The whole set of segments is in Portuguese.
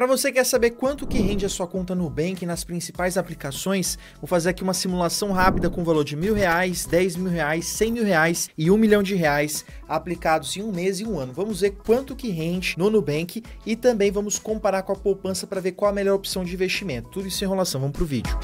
Para você que quer saber quanto que rende a sua conta Nubank nas principais aplicações, vou fazer aqui uma simulação rápida com o valor de mil reais, dez mil reais, cem mil reais e um milhão de reais aplicados em um mês e um ano. Vamos ver quanto que rende no Nubank e também vamos comparar com a poupança para ver qual a melhor opção de investimento. Tudo isso em enrolação, vamos pro vídeo.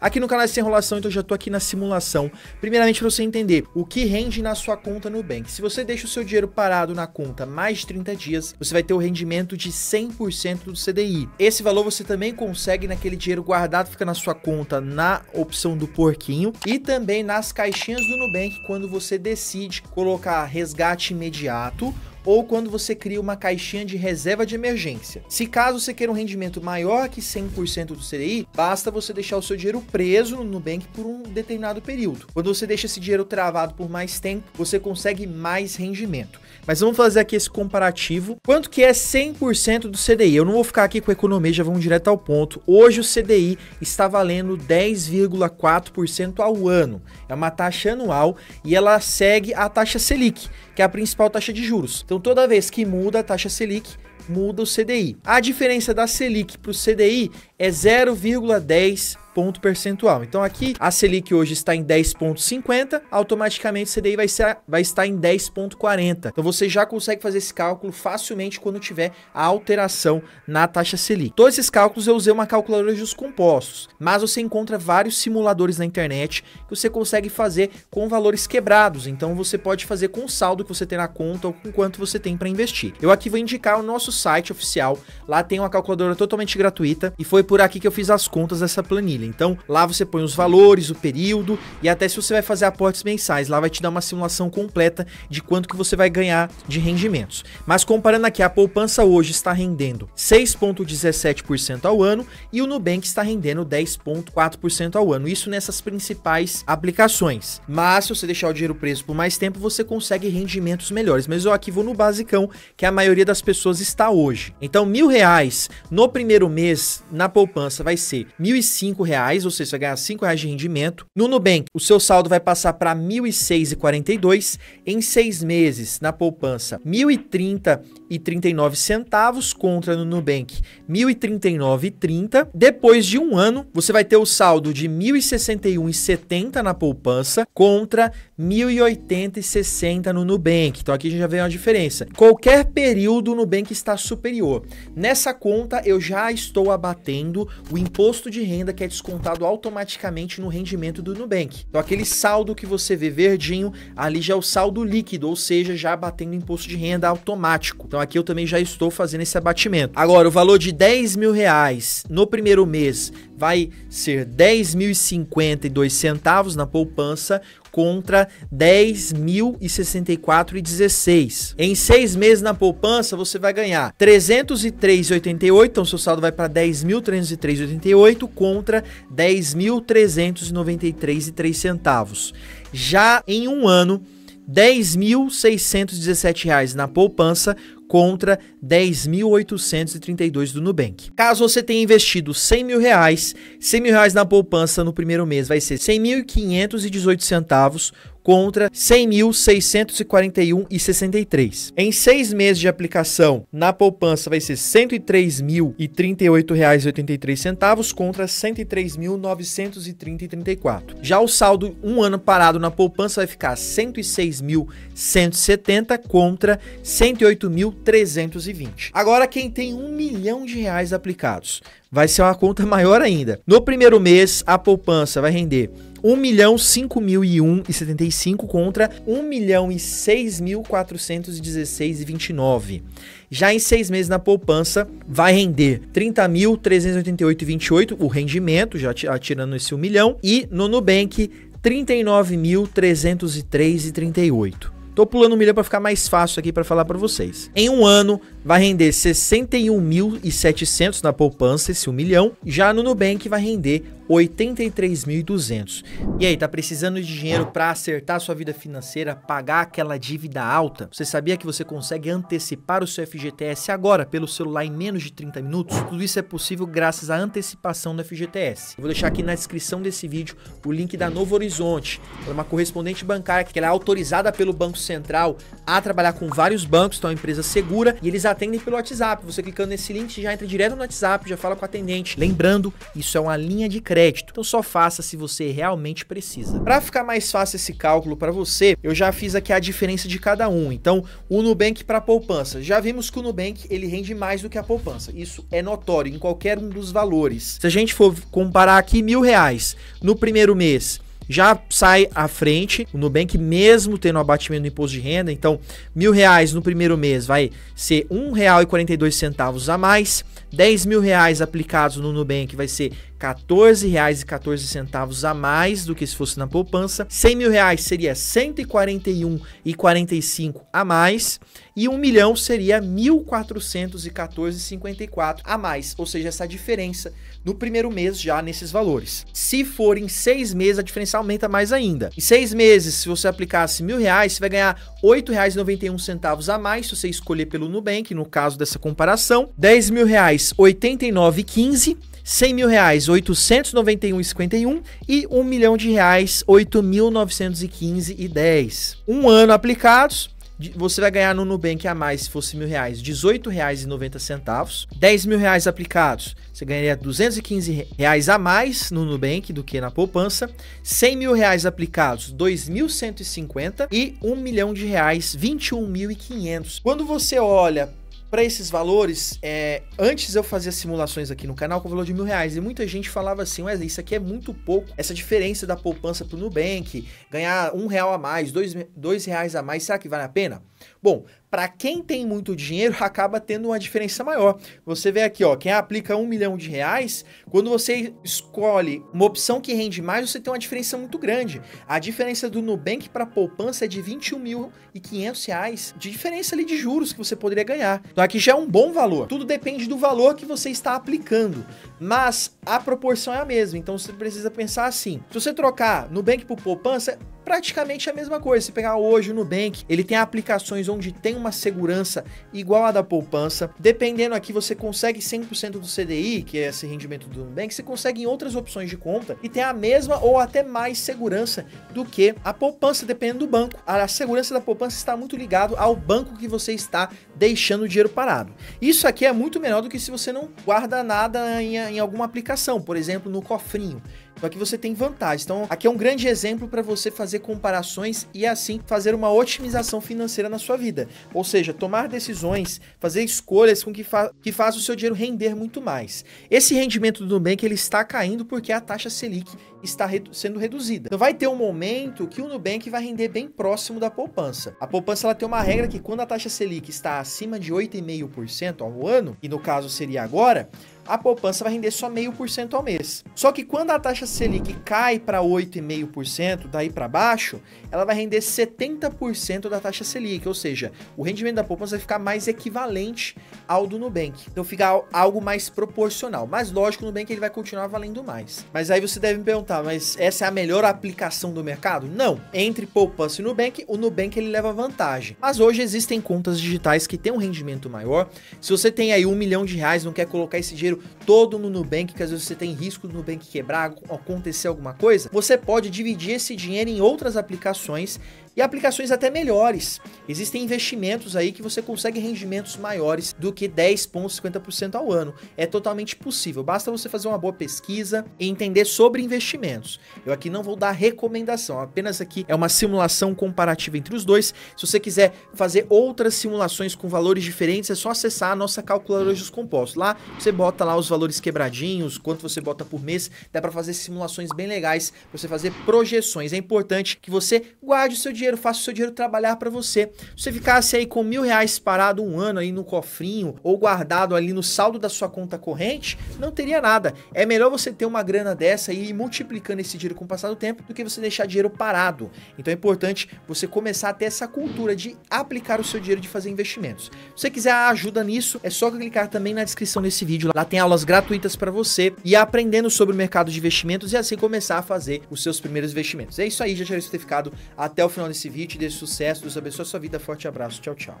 Aqui no canal Sem Enrolação, então já tô aqui na simulação. Primeiramente para você entender o que rende na sua conta Nubank. Se você deixa o seu dinheiro parado na conta mais de 30 dias, você vai ter o rendimento de 100% do CDI. Esse valor você também consegue naquele dinheiro guardado, fica na sua conta na opção do porquinho e também nas caixinhas do Nubank quando você decide colocar resgate imediato ou quando você cria uma caixinha de reserva de emergência. Se caso você queira um rendimento maior que 100% do CDI, basta você deixar o seu dinheiro preso no Nubank por um determinado período. Quando você deixa esse dinheiro travado por mais tempo, você consegue mais rendimento. Mas vamos fazer aqui esse comparativo. Quanto que é 100% do CDI? Eu não vou ficar aqui com economia, já vamos direto ao ponto. Hoje o CDI está valendo 10,4% ao ano. É uma taxa anual e ela segue a taxa Selic, que é a principal taxa de juros. Então toda vez que muda a taxa Selic, muda o CDI. A diferença da Selic para o CDI é 0,10 ponto percentual. Então aqui a Selic hoje está em 10,50, automaticamente o CDI vai, ser, vai estar em 10,40. Então você já consegue fazer esse cálculo facilmente quando tiver a alteração na taxa Selic. Todos esses cálculos eu usei uma calculadora de juros compostos, mas você encontra vários simuladores na internet que você consegue fazer com valores quebrados. Então você pode fazer com o saldo que você tem na conta ou com quanto você tem para investir. Eu aqui vou indicar o nosso site oficial. Lá tem uma calculadora totalmente gratuita e foi por aqui que eu fiz as contas dessa planilha Então, lá você põe os valores, o período e até se você vai fazer aportes mensais, lá vai te dar uma simulação completa de quanto que você vai ganhar de rendimentos. Mas comparando aqui, a poupança hoje está rendendo 6.17% ao ano e o Nubank está rendendo 10.4% ao ano. Isso nessas principais aplicações. Mas se você deixar o dinheiro preso por mais tempo, você consegue rendimentos melhores. Mas eu aqui vou no basicão, que a maioria das pessoas está hoje. Então, mil reais no primeiro mês na poupança vai ser e cinco reais, ou seja, você vai ganhar 5 reais de rendimento. No Nubank, o seu saldo vai passar para R$ 1.006,42 em seis meses na poupança, R$ 1.030,39 centavos contra no Nubank R$ 1.039,30. Depois de um ano, você vai ter o saldo de R$ 1.061,70 na poupança contra R$ 1.080,60 no Nubank. Então aqui a gente já vê uma diferença. Qualquer período o Nubank está superior. Nessa conta eu já estou abatendo o imposto de renda que é descontado automaticamente no rendimento do Nubank. Então aquele saldo que você vê verdinho, ali já é o saldo líquido, ou seja, já batendo imposto de renda automático. Então aqui eu também já estou fazendo esse abatimento. Agora, o valor de 10 mil reais no primeiro mês vai ser 10.052 centavos na poupança contra 10.064,16. Em seis meses na poupança, você vai ganhar 303,88, então seu saldo vai para 10.303,88 contra 10.393,03 centavos. Já em um ano, R$ 10.617 na poupança contra 10.832 do Nubank. Caso você tenha investido 100 mil reais, 100 mil reais na poupança no primeiro mês vai ser 100.518 centavos contra 100.641,63. Em seis meses de aplicação, na poupança vai ser R$ 103.038,83 contra R$ 103.930,34. Já o saldo um ano parado na poupança vai ficar R$ 106.170 contra R$ 108.320. Agora quem tem um milhão de reais aplicados vai ser uma conta maior ainda. No primeiro mês, a poupança vai render 1 milhão 5 mil e 1 e 75 contra 1 milhão e 6 mil 416 e 29. Já em seis meses na poupança, vai render 30.388,28 o rendimento, já tirando esse 1 milhão, e no Nubank 39.303,38. Tô pulando milha para ficar mais fácil aqui para falar para vocês. Em um ano, vai render 61.700 na poupança, esse 1 milhão. Já no Nubank vai render 83.200. E aí, tá precisando de dinheiro para acertar sua vida financeira, pagar aquela dívida alta? Você sabia que você consegue antecipar o seu FGTS agora pelo celular em menos de 30 minutos? Tudo isso é possível graças à antecipação do FGTS. Eu vou deixar aqui na descrição desse vídeo o link da Novo Horizonte. Ela é uma correspondente bancária que ela é autorizada pelo Banco Central a trabalhar com vários bancos, então é uma empresa segura e eles atendem pelo WhatsApp. Você clicando nesse link já entra direto no WhatsApp, já fala com o atendente. Lembrando, isso é uma linha de crédito, então só faça se você realmente precisa. Para ficar mais fácil esse cálculo para você, eu já fiz aqui a diferença de cada um. Então, o Nubank para poupança, já vimos que o Nubank ele rende mais do que a poupança. Isso é notório em qualquer um dos valores. Se a gente for comparar aqui mil reais no primeiro mês já sai à frente. O Nubank, mesmo tendo um abatimento do imposto de renda, então mil reais no primeiro mês vai ser um real e quarenta centavos a mais. 10 mil reais aplicados no Nubank vai ser 14 reais e 14 centavos a mais do que se fosse na poupança. 100 mil reais seria 141 e 45 a mais e 1 milhão seria 1.414,54 a mais, ou seja, essa diferença no primeiro mês já nesses valores. Se for em seis meses, a diferença aumenta mais ainda. Em seis meses, se você aplicasse mil reais, você vai ganhar R$ 8,91 a mais se você escolher pelo Nubank, no caso dessa comparação. 10 mil reais, R$ 89,15 100 mil reais, 891,51 e 1 milhão de reais, 8.915,10. Um ano aplicados, você vai ganhar no Nubank a mais se fosse mil reais, R$18,90. 10 mil reais aplicados, você ganharia 215 reais a mais no Nubank do que na poupança. 100 mil reais aplicados, 2.150 e 1 milhão de reais, 21.500. Quando você olha para esses valores, é, antes eu fazia simulações aqui no canal com o valor de mil reais e muita gente falava assim, Wesley, isso aqui é muito pouco, essa diferença da poupança pro Nubank, ganhar um real a mais, dois, dois reais a mais, será que vale a pena? Bom, para quem tem muito dinheiro, acaba tendo uma diferença maior. Você vê aqui, ó, quem aplica um milhão de reais, quando você escolhe uma opção que rende mais, você tem uma diferença muito grande. A diferença do Nubank para poupança é de 21.500 reais de diferença ali de juros que você poderia ganhar. Então aqui já é um bom valor. Tudo depende do valor que você está aplicando, mas a proporção é a mesma. Então você precisa pensar assim: se você trocar Nubank por poupança, praticamente a mesma coisa. Se pegar hoje o Nubank, ele tem aplicações onde tem uma segurança igual a da poupança. Dependendo aqui, você consegue 100% do CDI, que é esse rendimento do Nubank, você consegue em outras opções de conta e tem a mesma ou até mais segurança do que a poupança, dependendo do banco. A segurança da poupança está muito ligado ao banco que você está deixando o dinheiro parado. Isso aqui é muito menor do que se você não guarda nada em, em alguma aplicação, por exemplo, no cofrinho. Então aqui você tem vantagem. Então aqui é um grande exemplo para você fazer comparações e assim fazer uma otimização financeira na sua vida. Ou seja, tomar decisões, fazer escolhas com que, fa que faz o seu dinheiro render muito mais. Esse rendimento do Nubank ele está caindo porque a taxa Selic está redu sendo reduzida. Então vai ter um momento que o Nubank vai render bem próximo da poupança. A poupança ela tem uma regra que quando a taxa Selic está acima de 8,5% ao ano, e no caso seria agora, a poupança vai render só meio por cento ao mês. Só que quando a taxa Selic cai para 8,5%, daí para baixo, ela vai render 70% da taxa Selic, ou seja, o rendimento da poupança vai ficar mais equivalente ao do Nubank. Então fica algo mais proporcional. Mas lógico, o Nubank ele vai continuar valendo mais. Mas aí você deve me perguntar, mas essa é a melhor aplicação do mercado? Não. Entre poupança e Nubank, o Nubank ele leva vantagem. Mas hoje existem contas digitais que têm um rendimento maior. Se você tem aí um milhão de reais, não quer colocar esse dinheiro todo no Nubank, que às vezes você tem risco do Nubank quebrar, acontecer alguma coisa, você pode dividir esse dinheiro em outras aplicações e aplicações até melhores. Existem investimentos aí que você consegue rendimentos maiores do que 10,50% ao ano. É totalmente possível, basta você fazer uma boa pesquisa e entender sobre investimentos. Eu aqui não vou dar recomendação, apenas aqui é uma simulação comparativa entre os dois. Se você quiser fazer outras simulações com valores diferentes, é só acessar a nossa calculadora de compostos. Lá você bota lá os valores quebradinhos, quanto você bota por mês, dá para fazer simulações bem legais, para você fazer projeções. É importante que você guarde o seu dinheiro, faça o seu dinheiro trabalhar para você. Se você ficasse aí com mil reais parado um ano aí no cofrinho ou guardado ali no saldo da sua conta corrente, não teria nada. É melhor você ter uma grana dessa e ir multiplicando esse dinheiro com o passar do tempo do que você deixar dinheiro parado. Então é importante você começar a ter essa cultura de aplicar o seu dinheiro de fazer investimentos. Se você quiser ajuda nisso, é só clicar também na descrição desse vídeo. Lá tem aulas gratuitas para você e aprendendo sobre o mercado de investimentos e assim começar a fazer os seus primeiros investimentos. É isso aí, já tinha ter ficado até o final desse vídeo. Dê sucesso, Deus abençoe a sua vida. Forte abraço. Tchau, tchau.